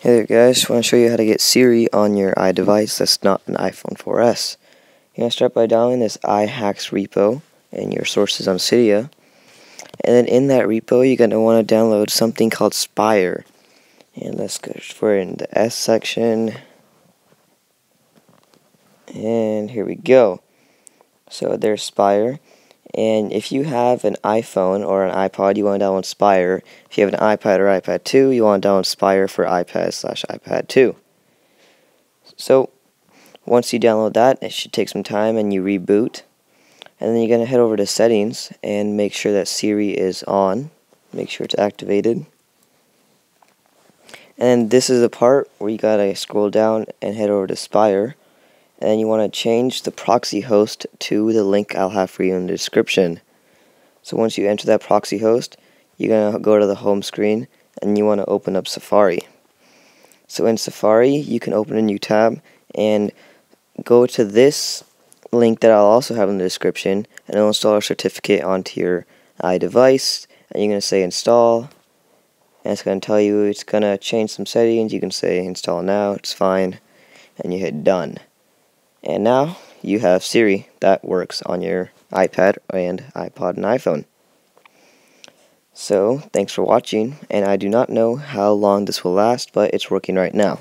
Hey there guys, just want to show you how to get Siri on your iDevice that's not an iPhone 4S. You're going to start by downloading this iHacks repo and your sources on Cydia. And then in that repo, you're going to want to download something called Spire. And let's go for in the S section. And here we go. So there's Spire. And if you have an iPhone or an iPod, you want to download Spire. If you have an iPad or iPad 2, you want to download Spire for iPad slash iPad 2. So once you download that, it should take some time and you reboot. And then you're going to head over to settings and make sure that Siri is on. Make sure it's activated. And this is the part where you got to scroll down and head over to Spire and you want to change the proxy host to the link I'll have for you in the description. So once you enter that proxy host, you're going to go to the home screen and you want to open up Safari. So in Safari, you can open a new tab and go to this link that I'll also have in the description and it'll install a certificate onto your iDevice and you're going to say install and it's going to tell you it's going to change some settings. You can say install now, it's fine, and you hit done. And now you have Siri that works on your iPad and iPod and iPhone. So, thanks for watching, and I do not know how long this will last, but it's working right now.